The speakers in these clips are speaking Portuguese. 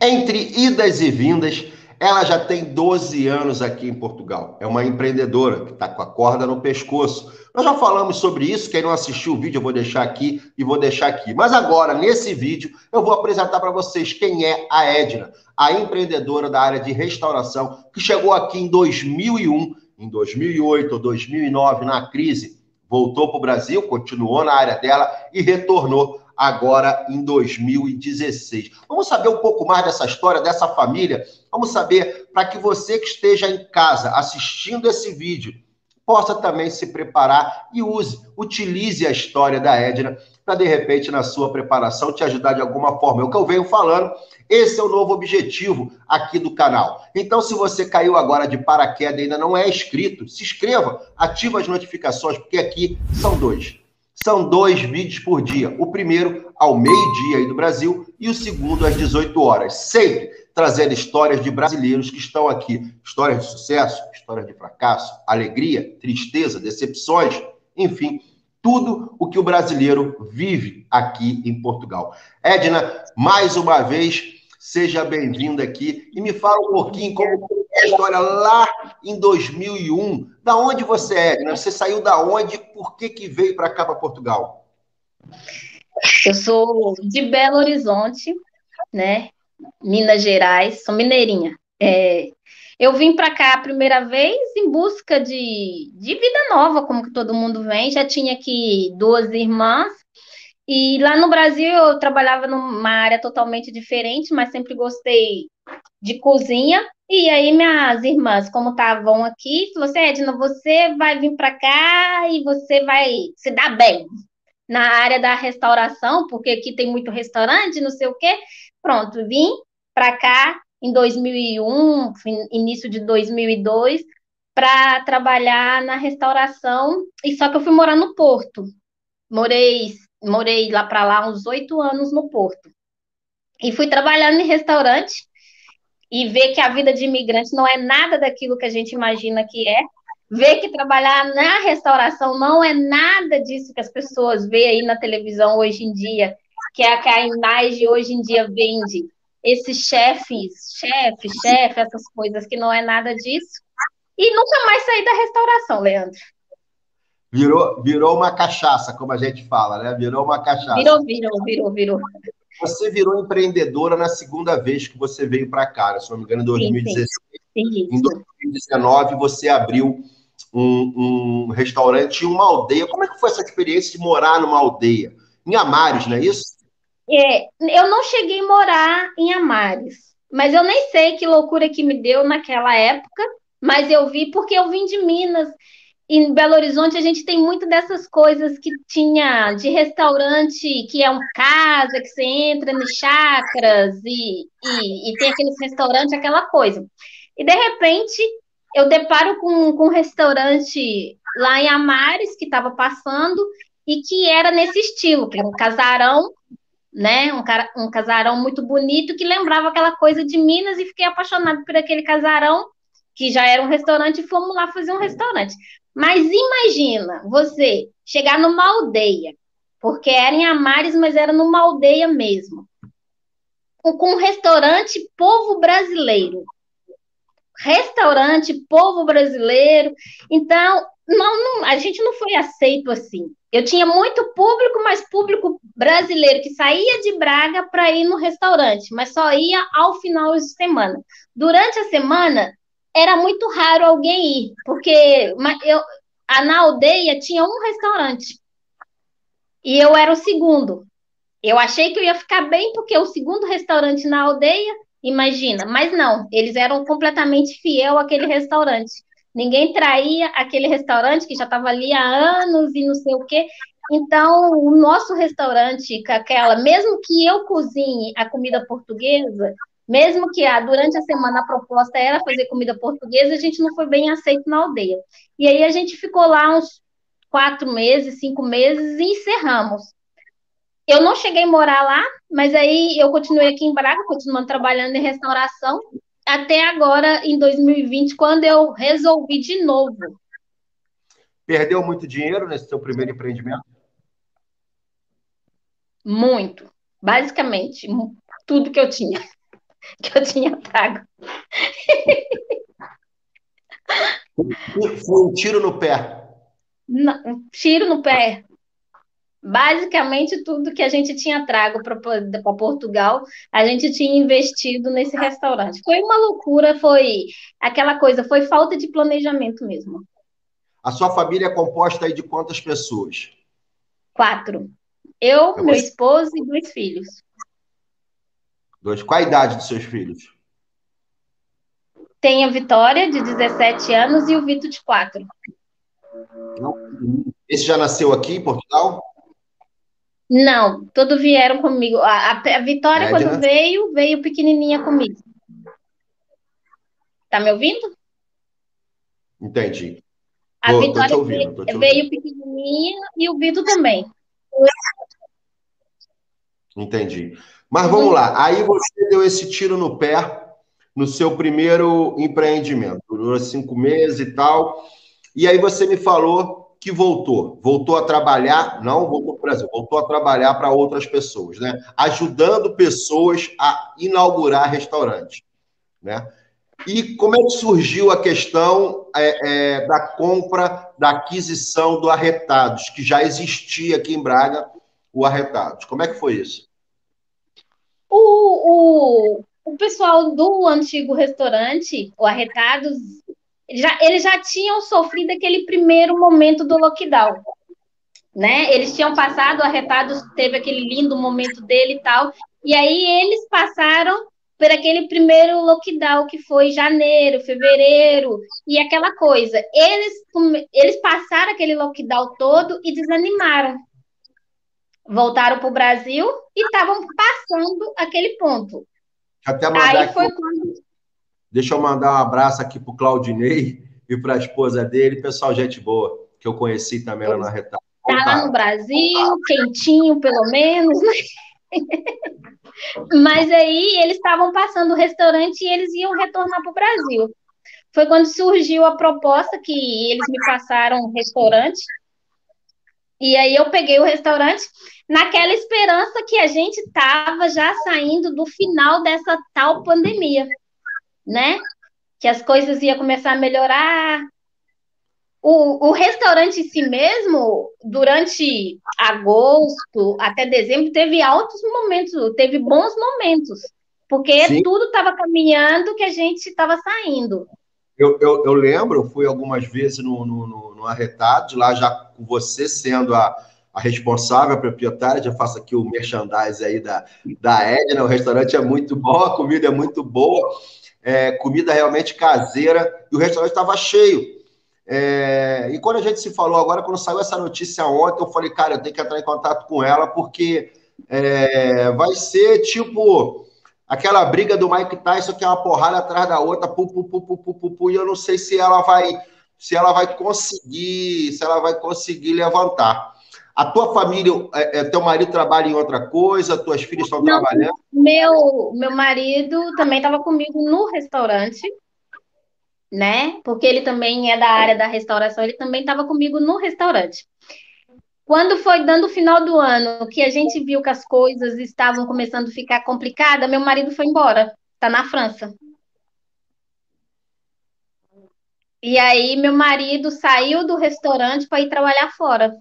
Entre idas e vindas, ela já tem 12 anos aqui em Portugal. É uma empreendedora que está com a corda no pescoço. Nós já falamos sobre isso. Quem não assistiu o vídeo, eu vou deixar aqui e vou deixar aqui. Mas agora, nesse vídeo, eu vou apresentar para vocês quem é a Edna, a empreendedora da área de restauração que chegou aqui em 2001, em 2008 ou 2009, na crise, voltou para o Brasil, continuou na área dela e retornou agora em 2016. Vamos saber um pouco mais dessa história, dessa família. Vamos saber para que você que esteja em casa assistindo esse vídeo possa também se preparar e use, utilize a história da Edna para de repente na sua preparação te ajudar de alguma forma. É o que eu venho falando. Esse é o novo objetivo aqui do canal. Então, se você caiu agora de paraquedas e ainda não é inscrito, se inscreva, ative as notificações, porque aqui são dois são dois vídeos por dia. O primeiro ao meio-dia aí do Brasil e o segundo às 18 horas. Sempre trazendo histórias de brasileiros que estão aqui. Histórias de sucesso, histórias de fracasso, alegria, tristeza, decepções, enfim, tudo o que o brasileiro vive aqui em Portugal. Edna, mais uma vez, seja bem-vinda aqui e me fala um pouquinho como história lá em 2001. Da onde você é? Você saiu da onde? Por que, que veio para cá, para Portugal? Eu sou de Belo Horizonte, né? Minas Gerais, sou mineirinha. É, eu vim para cá a primeira vez em busca de, de vida nova, como que todo mundo vem. Já tinha aqui duas irmãs, e lá no Brasil eu trabalhava numa área totalmente diferente, mas sempre gostei de cozinha. E aí minhas irmãs, como estavam aqui, falou assim, Edna, você vai vir para cá e você vai se dar bem na área da restauração, porque aqui tem muito restaurante, não sei o quê. Pronto, vim para cá em 2001, início de 2002, para trabalhar na restauração, e só que eu fui morar no Porto. Morei morei lá para lá uns oito anos no Porto. E fui trabalhando em restaurante e ver que a vida de imigrante não é nada daquilo que a gente imagina que é. Ver que trabalhar na restauração não é nada disso que as pessoas veem aí na televisão hoje em dia, que é a que a imagem hoje em dia vende. Esses chefes, chefe, chefe, essas coisas que não é nada disso. E nunca mais sair da restauração, Leandro. Virou, virou uma cachaça, como a gente fala, né? Virou uma cachaça. Virou, virou, virou, virou. Você virou empreendedora na segunda vez que você veio para cá, se não me engano, em 2016. Sim, sim. Em 2019, você abriu um, um, restaurante em uma aldeia. Como é que foi essa experiência de morar numa aldeia? Em Amares, não é isso? É, eu não cheguei a morar em Amares, mas eu nem sei que loucura que me deu naquela época, mas eu vi porque eu vim de Minas em Belo Horizonte a gente tem muito dessas coisas que tinha de restaurante, que é uma casa que você entra nos chakras e, e, e, tem aqueles restaurantes, aquela coisa. E de repente eu deparo com, com um restaurante lá em Amares que estava passando e que era nesse estilo, que era um casarão, né? Um, um casarão muito bonito que lembrava aquela coisa de Minas e fiquei apaixonada por aquele casarão que já era um restaurante e fomos lá fazer um restaurante. Mas imagina você chegar numa aldeia, porque era em Amares, mas era numa aldeia mesmo, com um restaurante povo brasileiro. Restaurante povo brasileiro. Então, não, não, a gente não foi aceito assim. Eu tinha muito público, mas público brasileiro que saía de Braga para ir no restaurante, mas só ia ao final de semana. Durante a semana, era muito raro alguém ir, porque eu, na aldeia tinha um restaurante e eu era o segundo. Eu achei que eu ia ficar bem, porque o segundo restaurante na aldeia, imagina, mas não, eles eram completamente fiel àquele restaurante. Ninguém traía aquele restaurante que já estava ali há anos e não sei o quê. Então, o nosso restaurante, aquela, mesmo que eu cozinhe a comida portuguesa, mesmo que ah, durante a semana a proposta era fazer comida portuguesa, a gente não foi bem aceito na aldeia. E aí a gente ficou lá uns quatro meses, cinco meses e encerramos. Eu não cheguei a morar lá, mas aí eu continuei aqui em Braga, continuando trabalhando em restauração, até agora, em 2020, quando eu resolvi de novo. Perdeu muito dinheiro nesse seu primeiro empreendimento? Muito. Basicamente, tudo que eu tinha. que eu tinha trago. Foi um tiro no pé. Não, um tiro no pé. Basicamente, tudo que a gente tinha trago para Portugal, a gente tinha investido nesse restaurante. Foi uma loucura, foi aquela coisa, foi falta de planejamento mesmo. A sua família é composta aí de quantas pessoas? Quatro. Eu, é meu esposo e dois filhos. Dois. Qual a idade dos seus filhos? Tem a Vitória, de 17 anos, e o Vitor, de 4. Esse já nasceu aqui em Portugal? Não, todos vieram comigo. A, a, Vitória, Edna? quando veio, veio pequenininha comigo. Tá me ouvindo? Entendi. A Vitória ouvindo, veio, veio pequenininha e o Vitor também. Entendi. Mas vamos lá. Aí você deu esse tiro no pé no seu primeiro empreendimento. Durou cinco meses e tal. E aí você me falou que voltou. Voltou a trabalhar, não voltou para o Brasil, voltou a trabalhar para outras pessoas, né? Ajudando pessoas a inaugurar restaurantes, né? E como é que surgiu a questão é, é, da compra, da aquisição do Arretados, que já existia aqui em Braga, o Arretados? Como é que foi isso? O, o, o pessoal do antigo restaurante, o Arretados, já, eles já tinham sofrido aquele primeiro momento do lockdown. Né? Eles tinham passado, o Arretados teve aquele lindo momento dele e tal, e aí eles passaram por aquele primeiro lockdown que foi janeiro, fevereiro, e aquela coisa. Eles, eles passaram aquele lockdown todo e desanimaram. Voltaram para o Brasil e estavam passando aquele ponto. Até mandar Aí foi aqui... quando... Deixa eu mandar um abraço aqui para o Claudinei e para a esposa dele, pessoal, gente boa, que eu conheci também lá na Retalho. Está lá no Brasil, quentinho pelo menos? Mas aí eles estavam passando o restaurante e eles iam retornar para o Brasil. Foi quando surgiu a proposta que eles me passaram um restaurante. E aí eu peguei o restaurante naquela esperança que a gente estava já saindo do final dessa tal pandemia, né? Que as coisas iam começar a melhorar, o, o restaurante em si mesmo, durante agosto até dezembro, teve altos momentos, teve bons momentos, porque Sim. tudo estava caminhando que a gente estava saindo. Eu, eu, eu, lembro, eu fui algumas vezes no, no, no, no Arretado, lá já com você sendo a, a responsável, a proprietária, já faço aqui o merchandise aí da, da Edna, o restaurante é muito bom, a comida é muito boa, é, comida realmente caseira, e o restaurante estava cheio. É, e quando a gente se falou agora, quando saiu essa notícia ontem, eu falei, cara, eu tenho que entrar em contato com ela, porque é, vai ser tipo aquela briga do Mike Tyson, que é uma porrada atrás da outra, pu, pu, pu, pu, pu, pu, pu, e eu não sei se ela vai se ela vai conseguir, se ela vai conseguir levantar. A tua família, é, é, teu marido trabalha em outra coisa, tuas filhas estão não, trabalhando? Meu, meu marido também estava comigo no restaurante né? Porque ele também é da área da restauração, ele também estava comigo no restaurante. Quando foi dando o final do ano, que a gente viu que as coisas estavam começando a ficar complicadas, meu marido foi embora, está na França. E aí meu marido saiu do restaurante para ir trabalhar fora.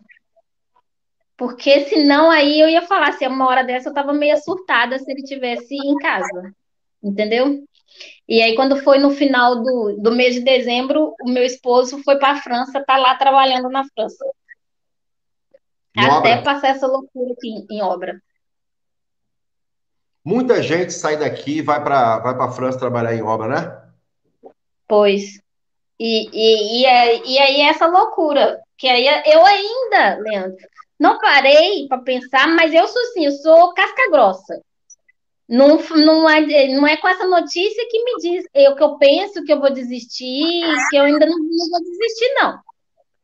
Porque senão aí eu ia falar, se uma hora dessa eu estava meio surtada se ele tivesse em casa. Entendeu? E aí, quando foi no final do, do mês de dezembro, o meu esposo foi para a França, tá lá trabalhando na França. Em Até obra? passar essa loucura aqui em, em obra. Muita gente sai daqui e vai para vai a França trabalhar em obra, né? Pois. E, e, e, é, e aí essa loucura. Que aí eu ainda, Leandro, não parei para pensar, mas eu sou assim, eu sou casca grossa. Não, não, é, não é com essa notícia que me diz eu, que eu penso que eu vou desistir, que eu ainda não, não vou desistir, não.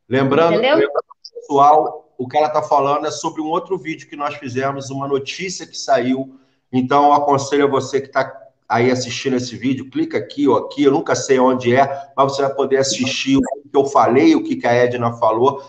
Lembrando, lembrando, pessoal, o que ela está falando é sobre um outro vídeo que nós fizemos, uma notícia que saiu. Então, eu aconselho a você que está aí assistindo esse vídeo, clica aqui ou aqui, eu nunca sei onde é, mas você vai poder assistir o que eu falei, o que a Edna falou.